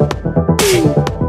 Boom.